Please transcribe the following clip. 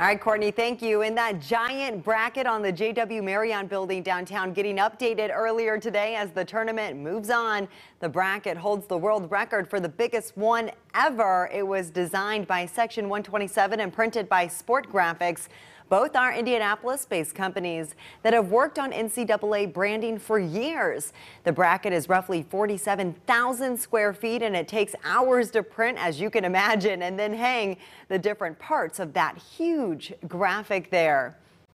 All right, Courtney, thank you. In that giant bracket on the JW Marriott building downtown getting updated earlier today as the tournament moves on. The bracket holds the world record for the biggest one ever. It was designed by Section 127 and printed by Sport Graphics. Both are Indianapolis-based companies that have worked on NCAA branding for years. The bracket is roughly 47,000 square feet and it takes hours to print, as you can imagine, and then hang the different parts of that huge graphic there.